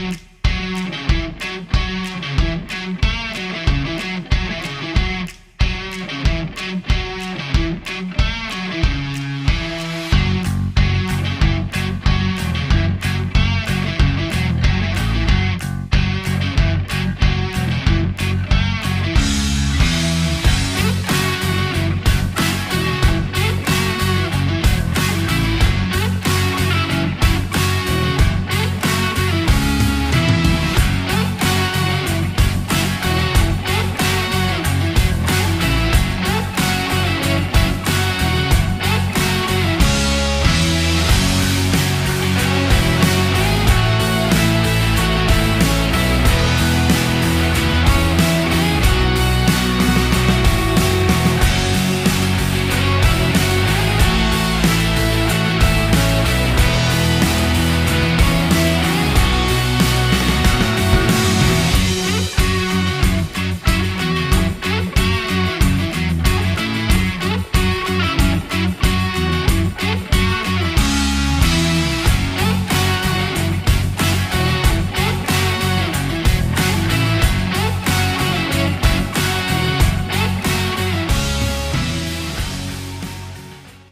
Bye.